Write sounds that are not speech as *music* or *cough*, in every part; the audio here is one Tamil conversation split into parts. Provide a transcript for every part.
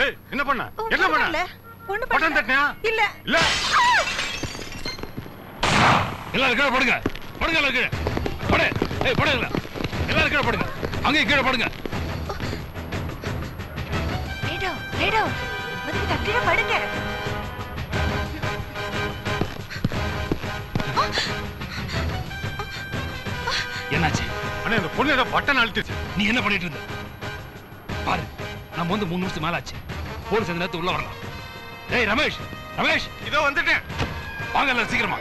ஏய் என்ன பண்ண? என்ன பண்ண? ஒண்ணு பட்டன் தட்டியா இல்ல. இல்ல. எல்லாரும் கீழே படுங்க. படுங்க எல்லாரும் கீழே. படு. ஏய் படுங்க எல்லாரும் கீழே படுங்க. அங்கேயும் கீழே படுங்க. ரேடோ ரேடோ வந்து தட்டிட படுங்க. என்னாச்சு? அண்ணே இந்த பொண்ணு ஏதோ பட்டன் அழுத்திச்சு நீ என்ன பண்ணிட்டு இருந்த? நம்ம வந்து மூணு நிமிஷம் மேல ஆச்சு போலீஸ் அந்த நேரத்து உள்ள வரலாம் டேய் ரமேஷ் ரமேஷ் இதோ வந்துட்டேன் வாங்க எல்லாரும் சீக்கிரமா.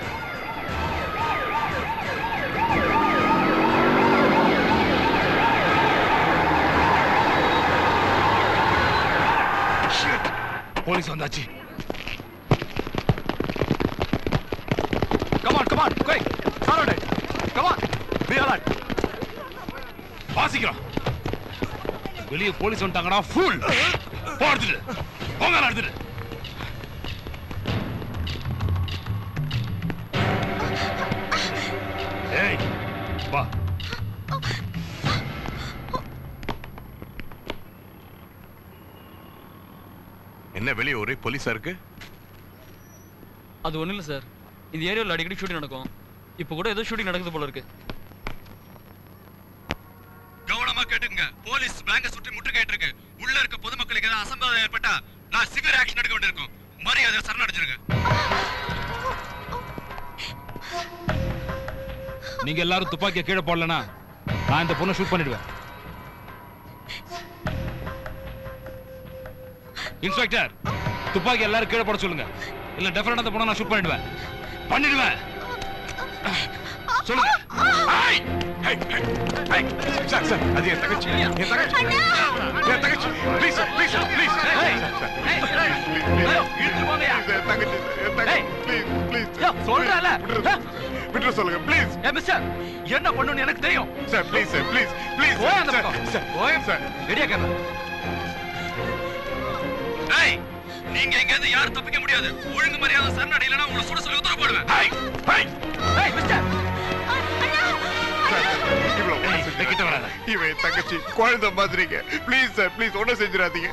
போலீஸ் வந்தாச்சு. Follow it. Come on. Be alert. வாசிக்கிறோம் வெளியே போலீஸ் வந்துட்டாங்கடா ஃபுல் போ எடுத்துட்டு. போங்க எடுத்துட்டு. ஏய் வா. என்ன வெளியே ஒரே போலீஸா இருக்கு? அது ஒண்ணும் இல்ல சார். இந்த ஏரியாவில் அடிக்கடி ஷூட்டிங் நடக்கும். இப்போ கூட ஏதோ ஷூட்டிங் நடக்குது போல இருக்கு. கவனமா கேட்டுங்க போலீஸ் பேங்க சுற்றி முற்றுகையிட்டு இருக்கு உள்ள இருக்க பொதுமக்களுக்கு ஏதாவது அசம்பாவிதம் ஏற்பட்டா நான் சிவியர் ஆக்ஷன் எடுக்க வேண்டியிருக்கும். மரியாதை சரணடைஞ்சிருங்க நீங்க எல்லாரும் துப்பாக்கியை கீழே போடலனா நான் இந்த பொண்ணை ஷூட் பண்ணிடுவேன். இன்ஸ்பெக்டர் துப்பாக்கி எல்லாரும் கீழே போட சொல்லுங்க. இல்ல டெஃபினட்டா அந்த பொண்ணை நான் ஷூட் பண்ணிடுவேன். பண்ணிடுவேன். சொல்லுங்க. சார் சார் அது என் தங்கச்சி. என் தங்கச்சி. என் தங்கச்சி. Please sir please sir please சொல்றல விட்டு சொல்லுங்க ப்ளீஸ் ஏ மிஸ்டர் என்ன பண்ணணும்னு எனக்கு தெரியும். Sir please sir please please போய் அந்த சார் பக்கம். சார் போய். சார் ரெடியா நீங்க இருந்து யாரும் தப்பிக்க முடியாது. ஒழுங்கு மரியாதை சரணடையலனா உங்களை சுட சொல்லி உத்தரவு போடுவேன். ஏய், ஏய் மிஸ்டர் கிட்ட வராத. இவன் தங்கச்சி. குழந்தை மாதிரிங்க ப்ளீஸ் சார் ப்ளீஸ் ஒன்றும் செஞ்சிடாதீங்க.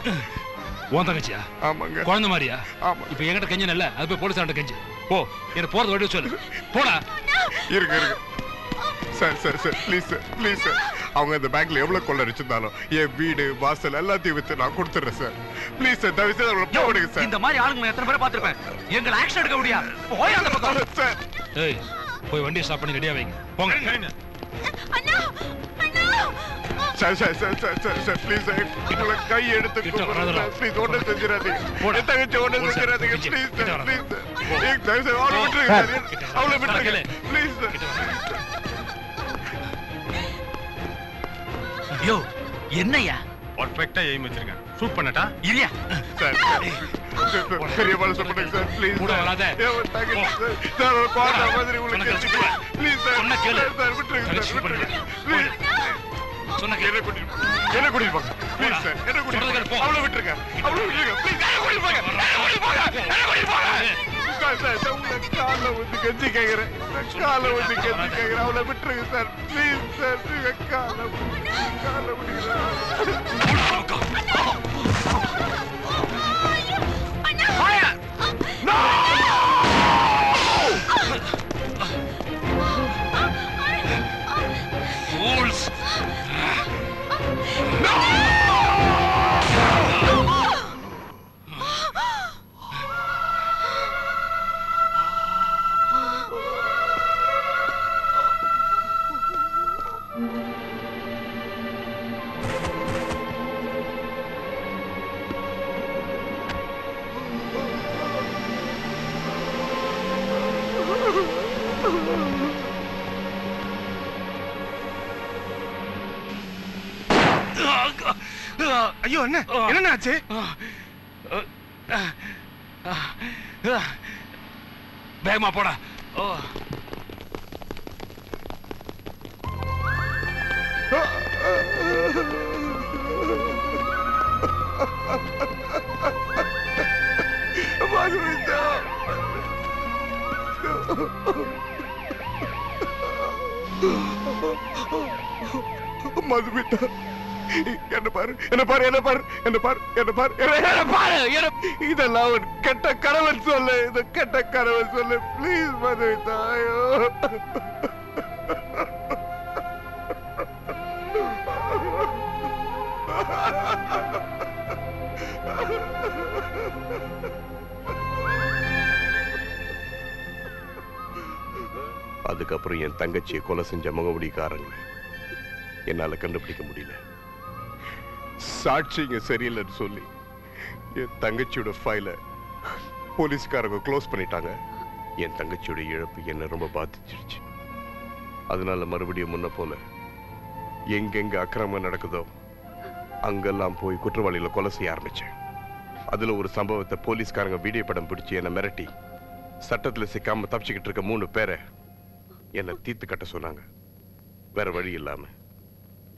உன் தங்கச்சியா? ஆமாங்க. குழந்தை மாதிரியா? ஆமா. இப்ப என்கிட்ட கெஞ்சன் இல்ல அது போய் போலீஸ் கெஞ்சு. போ எனக்கு போறது வழி சொல்லு. போடா. இருங்க இருங்க sir sir sir please sir please sir அவங்க இந்த பேங்க்ல எவ்வளவு கொள்ளடிச்சிருந்தாலும் என் வீடு வாசல் எல்லாத்தையும் வித்து நான் கொடுத்துறேன் சார் ப்ளீஸ் சார் தயவு செய்து அவங்களை போடுங்க சார் இந்த மாதிரி ஆளுங்க எத்தனை பேரை பார்த்திருப்பேன்? எங்களை ஆக்ஷன் எடுக்க முடியா போய் அந்த பக்கம். சார் ஏய் போய் வண்டியை ஸ்டாப் பண்ணி ரெடியா வைங்க. போங்க. Sir sir sir sir sir sir please sir உங்களை கை எடுத்து. சார் ப்ளீஸ் ஒன்றும் செஞ்சிடாதீங்க. என் தங்கச்சி ஒன்றும் சார். செஞ்சிடாதீங்க ப்ளீஸ் சார். ப்ளீஸ் சார் தயவு செய்து அவளை விட்டுருங்க சார் அவளை விட்டுருங்க. Please sir. யோ என்னையா பர்ஃபெக்ட்டா எய்ம் வச்சிருக்கேன் ஷூட் பண்ணட்டா? இல்லையா? சார் சார், பெரிய மனசு பண்ணுங்க சார் ப்ளீஸ் கூட வராத. சார் சார் குழந்தை மாதிரி உங்களுக்கு ப்ளீஸ் சார் சொன்னா கேளு. சார், சார் விட்டுருங்க சார். விட்டுருங்க. ப்ளீஸ் சொன்ன என்ன. கூட்டிட்டு. என்ன கூட்டிட்டு போங்க. ப்ளீஸ் சார் என்ன கூட்டிட்டு போங்க. அவளை விட்டுருங்க. அவளை விட்டுருங்க. ப்ளீஸ் என்ன கூட்டிட்டு போங்க. என்ன கூட்டிட்டு போங்க. என்ன கூட்டிட்டு போங்க. சார் சார் உங்களை வந்து கெஞ்சி கேட்கிறேன் காலை வந்து கெஞ்சி கேட்கிறேன் அவளை விட்டுருங்க சார் ப்ளீஸ் சார் நீங்க காலை காலை விடுங்க ஐயோ என்ன? என்ன ஆச்சு வேகமா போடா. மதுமிதா என்ன பாரு என்ன பாரு என்ன பாரு என்ன பாரு என்ன பாரு என்ன- பாரு இதெல்லாம் ஒரு கெட்ட கணவன் சொல்லு இது கெட்ட கணவன் சொல்லு. ப்ளீஸ் மதுரை தாயோ. அதுக்கப்புறம் என் தங்கச்சியை கொலை செஞ்ச முகமுடிக்காரங்க என்னால கண்டுபிடிக்க முடியல. சாட்சிங்க சரியில்லைன்னு சொல்லி என் தங்கச்சியோட ஃபைலை போலீஸ்காரங்க க்ளோஸ் பண்ணிட்டாங்க. என் தங்கச்சியோட இழப்பு என்னை ரொம்ப பாதிச்சிருச்சு. அதனால மறுபடியும் முன்ன போல எங்கெங்க அக்கிரமம் நடக்குதோ அங்கெல்லாம் போய் குற்றவாளிகளை கொலை செய்ய ஆரம்பிச்சேன். அதுல ஒரு சம்பவத்தை போலீஸ்காரங்க வீடியோ படம் பிடிச்சி என்னை மிரட்டி சட்டத்தில் சிக்காம தப்பிச்சுக்கிட்டு இருக்க மூணு பேரை என்னை தீர்த்து கட்ட சொன்னாங்க. வேற வழி இல்லாம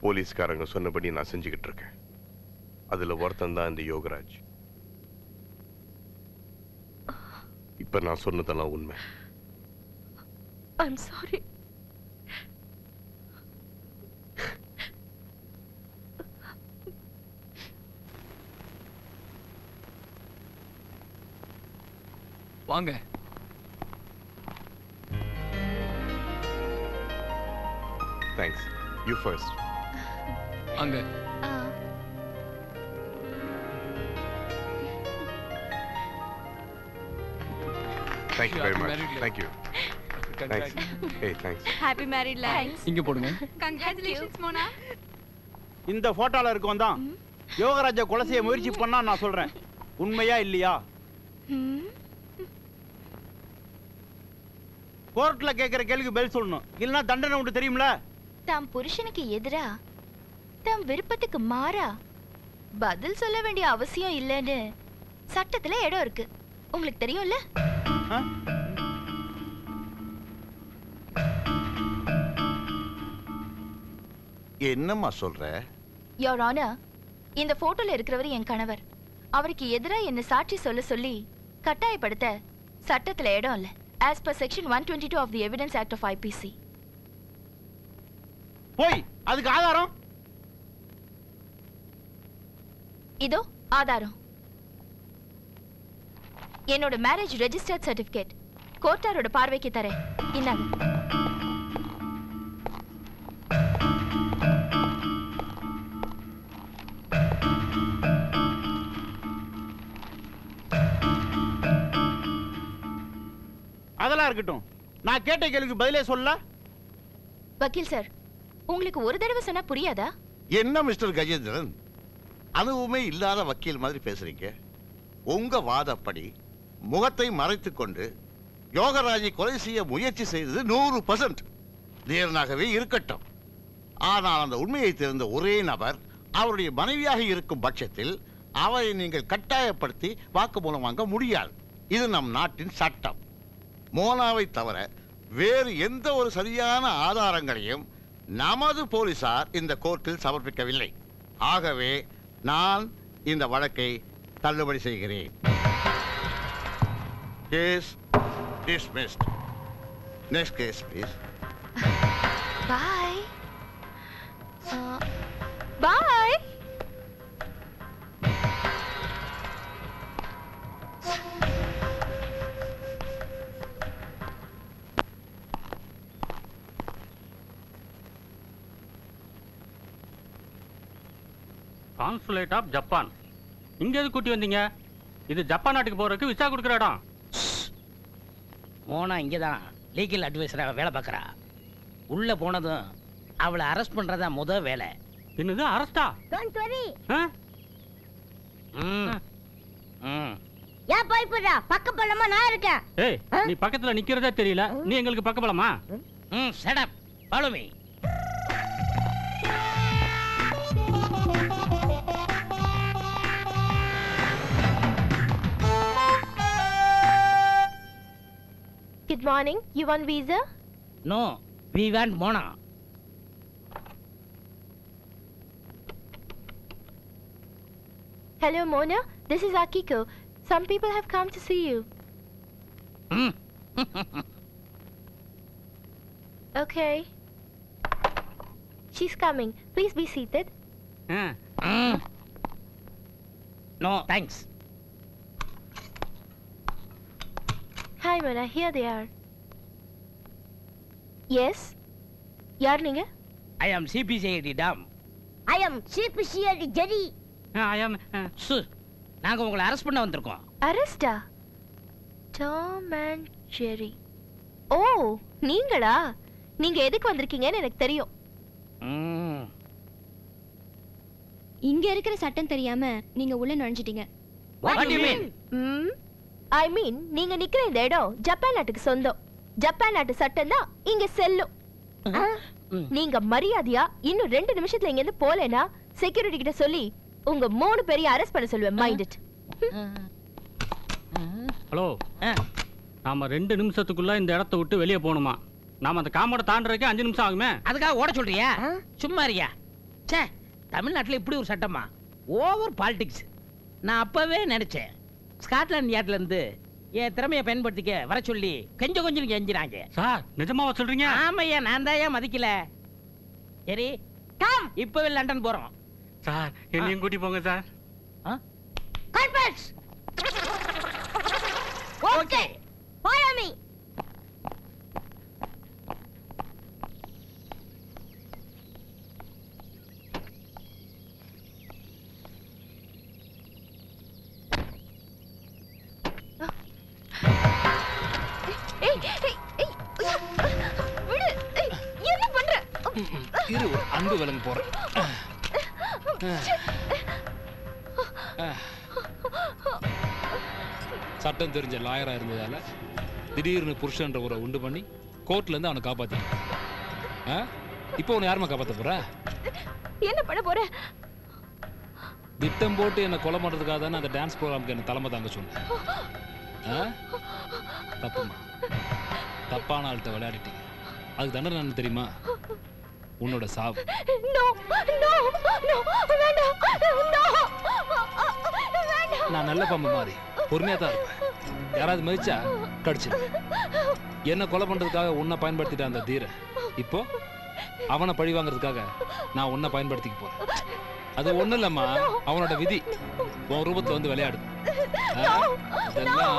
போலீஸ்காரங்க சொன்னபடி நான் செஞ்சுக்கிட்டு இருக்கேன். அதுல ஒருத்தன் தான் இந்த யோகராஜ். இப்ப நான் சொன்னதெல்லாம் உண்மை. ஐம் சாரி வாங்க. தேங்க்ஸ் யூ ஃபர்ஸ்ட் அங்க. Thank you very much Married life. Thank you thanks ஏய் தேங்க்ஸ் ஹாப்பி மேரிட் லைஃப் இங்க போடுங்க. கங்க்ராச்சுலேஷன்ஸ் மோனா இந்த போட்டோல இருக்கவன் தான் யோகராஜ கொலை செய்ய முயற்சி பண்ணா நான் சொல்றேன். உண்மையா இல்லையா? கோர்ட்ல கேக்குற கேள்விக்கு பதில் சொல்லணும். இல்லைன்னா தண்டனை உண்டு தெரியும்ல? தம் புருஷனுக்கு எதிரா? தம் விருப்பத்துக்கு மாறா? பதில் சொல்ல வேண்டிய அவசியம் இல்லைன்னு சட்டத்துல இடம் இருக்கு. உங்களுக்கு தெரியும்ல? என்னம்மா சொல்ற? யோர் ஆனர் இந்த போட்டோல இருக்கிறவர் என் கணவர். அவருக்கு எதிரா என்ன சாட்சி சொல்ல சொல்லி கட்டாயப்படுத்த சட்டத்துல இடம் இல்ல. As per section one twenty two of the evidence act of IPC போய் அதுக்கு ஆதாரம்? இதோ ஆதாரம். என்னோட மேரேஜ் ரெஜிஸ்டர்ட் சர்டிபிகேட் கோர்ட்டாரோட பார்வைக்கு தரேன். இந்தாங்க. அதெல்லாம் இருக்கட்டும். நான் கேட்ட கேள்விக்கு பதிலே சொல்ல. வக்கீல் சார் உங்களுக்கு ஒரு தடவை சொன்னா புரியாதா? என்ன மிஸ்டர் கஜேந்திரன்? அனுபவமே இல்லாத வக்கீல் மாதிரி பேசுறீங்க. உங்க வாதப்படி முகத்தை மறைத்துக் கொண்டு யோகராஜை கொலை செய்ய முயற்சி செய்தது நூறு பர்சன்ட் நேரனாகவே இருக்கட்டும். ஆனால் அந்த உண்மையை தெரிந்த ஒரே நபர் அவருடைய மனைவியாக இருக்கும் பட்சத்தில் அவரை நீங்கள் கட்டாயப்படுத்தி வாக்குமூலம் வாங்க முடியாது. இது நம் நாட்டின் சட்டம். மோனாவை தவிர வேறு எந்த ஒரு சரியான ஆதாரங்களையும் நமது போலீசார் இந்த கோர்ட்டில் சமர்ப்பிக்கவில்லை. ஆகவே நான் இந்த வழக்கை தள்ளுபடி செய்கிறேன். Case dismissed. Next case please bye bye consulate of Japan இங்க எது கூட்டி வந்தீங்க? இது ஜப்பான் நாட்டுக்கு போறதுக்கு விசா கொடுக்குற இடம். மோனா இங்கே தான் லீகல் அட்வைசராக வேலை பார்க்குறா. உள்ளே போனதும் அவளை அரெஸ்ட் பண்ணுறதா முத வேலை. என்னது அரஸ்டா ம். ம். ஏன் பயப்படுறா பக்க பழமா நான் இருக்கேன். ஏய் நீ பக்கத்துல நிக்கிறதே தெரியல. நீ எங்களுக்கு பக்கபலமா ம். செடப் follow me Good morning. You want visa? No, we want Mona. Hello, Mona. This is Akiko. Some people have come to see you. Hmm. *laughs* okay. She's coming. Please be seated. Uh. No, thanks. Thanks hi Mona here they are yes யார் நீங்க? I am CBCID Tom I am CBCID Jerry I am சு நாங்க உங்களை அரெஸ்ட் பண்ண வந்திருக்கோம். அரெஸ்டா டாம் அண்ட் ஜெரி ஓ நீங்களா? நீங்க எதுக்கு வந்திருக்கீங்கன்னு எனக்கு தெரியும். ம். இங்க இருக்கிற சட்டம் தெரியாம நீங்க உள்ள நுழைஞ்சிட்டீங்க. What do you mean? ஐ மீன் நீங்க நிக்கிற இந்த இடம் ஜப்பான் நாட்டுக்கு சொந்தம். ஜப்பான் நாட்டு சட்டம் தான் இங்க செல்லும். நீங்க மரியாதையா இன்னும் ரெண்டு நிமிஷத்துல இங்க இருந்து போலேனா செக்யூரிட்டி கிட்ட சொல்லி உங்க மூணு பேரையும் அரெஸ்ட் பண்ண சொல்லுவேன் மைண்ட் இட் ஹலோ. நாம ரெண்டு நிமிஷத்துக்குள்ள இந்த இடத்த விட்டு வெளியே போகணுமா? நாம அந்த காம்பவுண்டை தாண்டறதுக்கு அஞ்சு நிமிஷம் ஆகுமே? அதுக்காக ஓட சொல்றியா? சும்மா இருக்கியா? ச்சே தமிழ்நாட்டுல இப்படி ஒரு சட்டமா? ஓவர் பாலிடிக்ஸ் நான் அப்பவே நினைச்சேன். ஸ்காட்லாந்து யார்ட்ல இருந்து என் திறமையை பயன்படுத்திக்க வர சொல்லி கொஞ்சம் கொஞ்சம் கெஞ்சிராங்க சார் நிஜமாவா சொல்றீங்க? ஆமையா நான் தான் ஏன் மதிக்கல? சரி கம் இப்பவே லண்டன் போறோம். சார் என்னையும் கூட்டி போங்க சார். கான்ஃபரன்ஸ் ஓகே இரு ஒரு அன்பு விலங்கு போறேன். சட்டம் தெரிஞ்ச லாயரா இருந்ததால திடீர்னு புருஷன்ற உரை உண்டு பண்ணி கோர்ட்ல இருந்து அவனை காப்பாத்திட்டேன் ஆ? இப்போ உன்னை யாரும்மா காப்பாத்த போற? என்ன பண்ண போற? திட்டம் போட்டு என்னை கொலை பண்றதுக்காக தானே அந்த டான்ஸ் ப்ரோக்ராமுக்கு என்ன தலைமை தாங்க சொன்னேன்? தப்புமா தப்பான ஆள்கிட்ட விளையாடிட்டீங்க. அதுக்கு தண்டனை என்ன தெரியுமா? உன்னோட சாவு. நான் நல்ல பாம்பு மாதிரி பொறுமையா தான் இருப்பேன். யாராவது மதிச்சா கடிச்சிரு. என்ன கொலை பண்றதுக்காக உன்னை பயன்படுத்திட்ட அந்த தீரன் இப்போ அவனை பழி வாங்குறதுக்காக நான் உன்னை பயன்படுத்திக்க போறேன். அது ஒண்ணும் இல்லம்மா அவனோட விதி. உன் ரூபத்துல வந்து விளையாடு. ஆ? இதெல்லாம்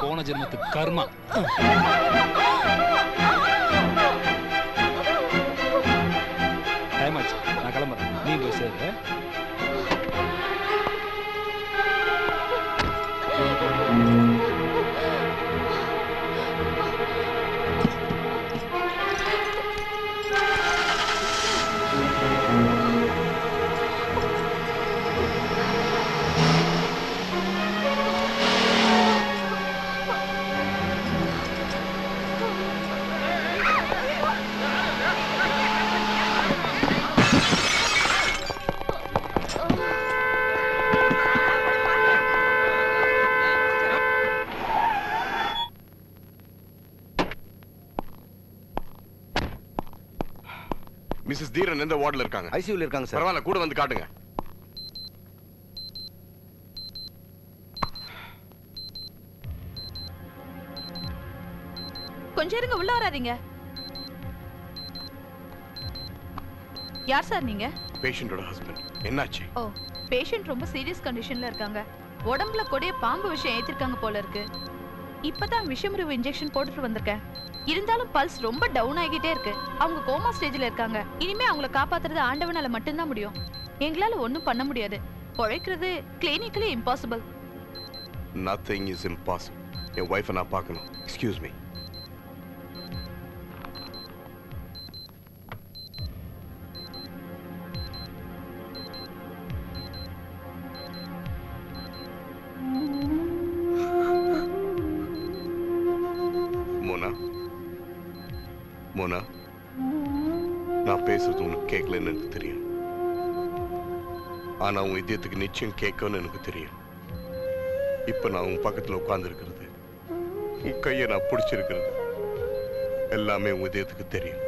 போன ஜென்மத்து கர்மா. கிளம்புறேன் நீ தீரன் எந்த வார்டில் இருக்காங்க. ஐசியூல இருக்காங்க சார். பரவாயில்ல கூட வந்து காட்டுங்க. கொஞ்சம் இருங்க உள்ள வராதீங்க. யார் சார் நீங்க? பேஷண்டோட ஹஸ்பண்ட் என்னாச்சு? ஓ பேஷண்ட் ரொம்ப சீரியஸ் கண்டிஷன்ல இருக்காங்க. உடம்புல கொடிய பாம்பு விஷயம் ஏத்திருக்காங்க போல இருக்கு. இப்பதான் விஷமுறிவு இன்ஜெக்ஷன் போட்டுட்டு வந்திருக்கேன். இருந்தாலும் பல்ஸ் ரொம்ப டவுன் ஆகிட்டே இருக்கு. அவங்க கோமா ஸ்டேஜ்ல இருக்காங்க. இனிமே அவங்கள காப்பாத்துறது ஆண்டவனால மட்டும்தான் முடியும். எங்களால ஒன்றும் பண்ண முடியாது. பொழைக்கிறது clinically impossible nothing is impossible N wifi நான் பார்க்கணும். Excuse me Mona. மோனா நான் பேசுறது உனக்கு கேட்கலன்னு எனக்கு தெரியும். ஆனா உன் இதயத்துக்கு நிச்சயம் கேட்கும்னு எனக்கு தெரியும். இப்ப நான் உன் பக்கத்துல உட்கார்ந்து இருக்கிறது உன் கையை நான் பிடிச்சிருக்கிறது எல்லாமே உன் இதயத்துக்கு தெரியும்.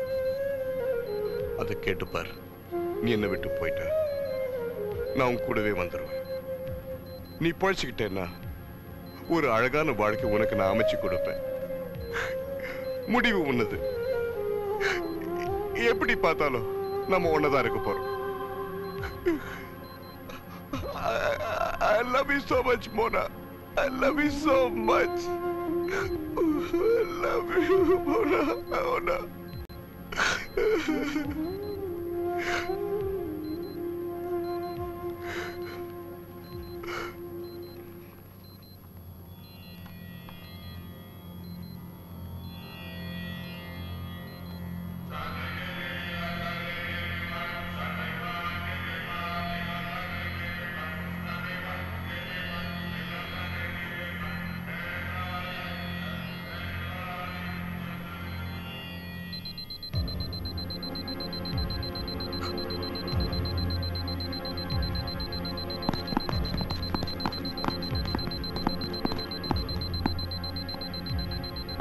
அதை கேட்டுப்பார் நீ என்னை விட்டு போயிட்ட. நான் உன் கூடவே வந்துடுவேன் நீ பழிச்சுக்கிட்டேன்னா ஒரு அழகான வாழ்க்கை உனக்கு நான் அமைச்சு கொடுப்பேன். முடிவு உன்னது எப்படி பார்த்தாலும் நம்ம ஒன்னதான் இருக்க போறோம் I, I love you so much, Mona. I love you so much. I love you, Mona. Mona.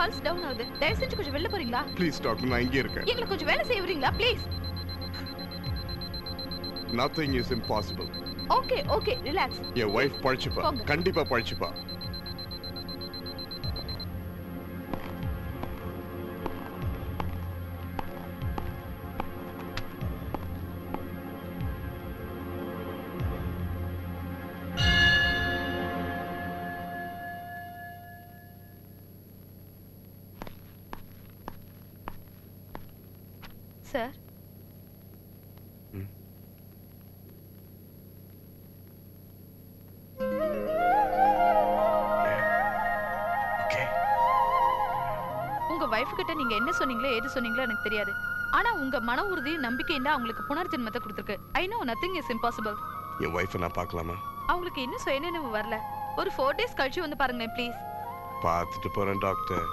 Pulse down ஆகுது. தயவு செஞ்சு கொஞ்சம் வெளில போறீங்களா? ப்ளீஸ் டாக்டர் நான் இங்கே இருக்கேன். எங்களுக்கு கொஞ்சம் வேலை செய்ய விடுறீங்களா? Please nothing is impossible okay okay relax N wife பழிச்சுப்பா. கண்டிப்பா பழிச்சுப்பா. சார். உங்க வைஃப் கிட்ட நீங்க என்ன சொன்னீங்களோ ஏது சொன்னீங்களோ எனக்கு தெரியாது. ஆனா உங்க மன உறுதியும் நம்பிக்கையும் தான் அவங்களுக்கு புனர்ஜென்மத்தை கொடுத்துருக்கு. I know nothing is impossible N wifi நான் பார்க்கலாமா? அவங்களுக்கு இன்னும் சுயநினைவு வரல. ஒரு ஃபோர் டேஸ் கழிச்சு வந்து பாருங்களேன் ப்ளீஸ் பார்த்துட்டு போறேன் டாக்டர்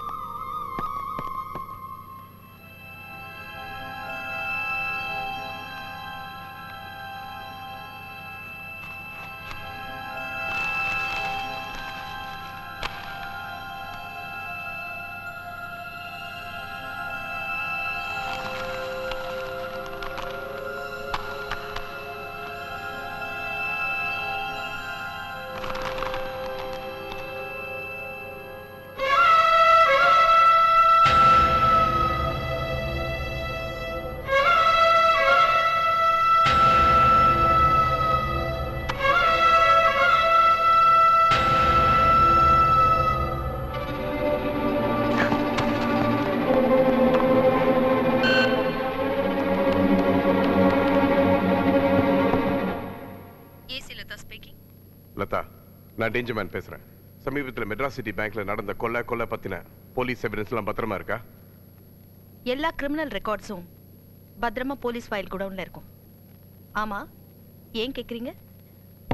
நான் டேஞ்சர் மேன் பேசுறேன். சமீபத்தில் மெட்ராஸ் சிட்டி பேங்க்ல நடந்த கொலை கொலை பத்தின போலீஸ் எவிடன்ஸ்லாம் பத்திரமா இருக்கா? எல்லா கிரிமினல் ரெக்கார்ட்ஸும் பத்திரமா போலீஸ் ஃபைல் குடவுன்ல இருக்கும். ஆமா ஏன் கேக்குறீங்க?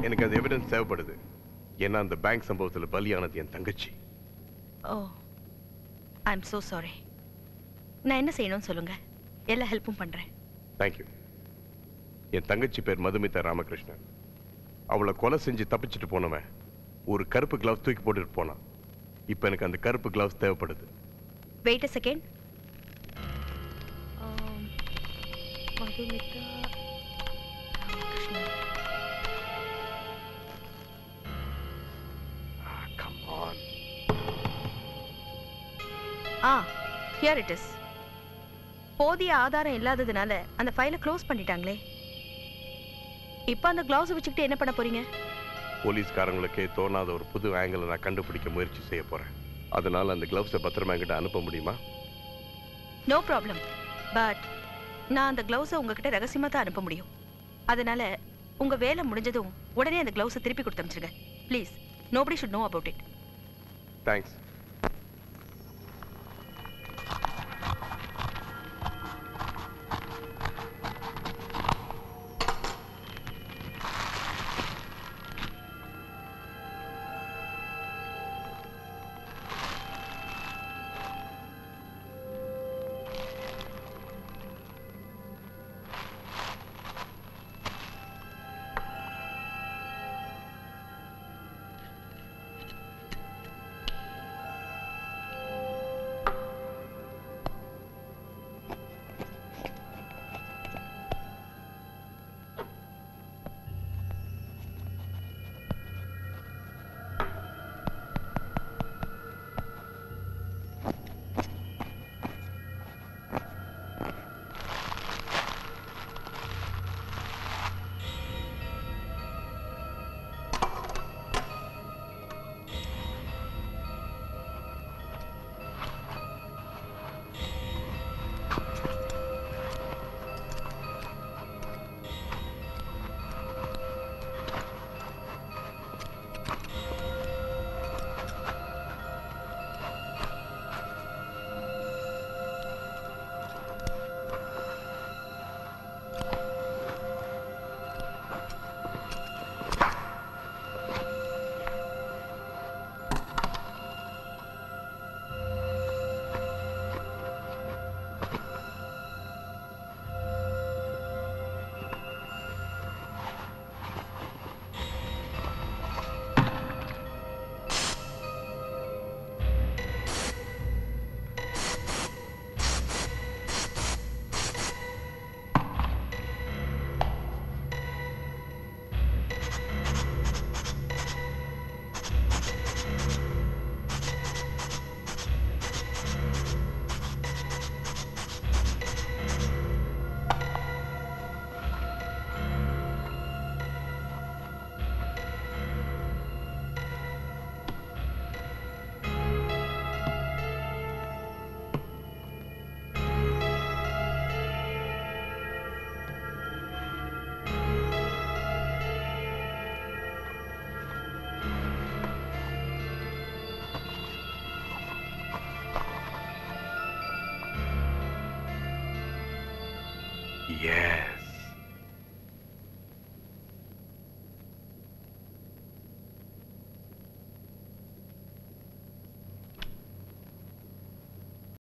எனக்கு அந்த எவிடன்ஸ் தேவைப்படுது. ஏன்னா அந்த பேங்க் சம்பவத்தில் பலியானது என் தங்கச்சி. Oh I am so sorry நான் என்ன செய்யணும்னு சொல்லுங்க. எல்லா ஹெல்ப்பும் பண்றேன். தேங்க்யூ என் தங்கச்சி பேர் மதுமிதா ராமகிருஷ்ணன். அவளை கொலை செஞ்சு தப்பிச்சிட்டு போனவன் ஒரு கருப்பு கிளவுஸ் தூக்கி போட்டுட்டு போனான் இப்போ எனக்கு அந்த கருப்பு கிளவுஸ் தேவைப்படுது. Wait a second Madhumita ah here it is போதிய ஆதாரம் இல்லாததுனால அந்த ஃபைலை க்ளோஸ் பண்ணிட்டாங்களே. இப்போ அந்த கிளவுஸ் வச்சுக்கிட்டு என்ன பண்ண போறீங்க? போலீஸ்காரங்களுக்கே தோணாத ஒரு புது ஆங்கிளை நான் கண்டுபிடிக்க முயற்சி செய்ய போறேன். அதனால அந்த கிளவுஸை பத்திரமா என்கிட்ட அனுப்ப முடியுமா? நோ ப்ராப்ளம் பட் நான் அந்த கிளவுஸை உங்ககிட்ட ரகசியமா தான் அனுப்ப முடியும். அதனால உங்க வேலை முடிஞ்சதும் உடனே அந்த கிளவுஸை திருப்பி கொடுத்து அனுப்பிச்சிருங்க please nobody should know about it thanks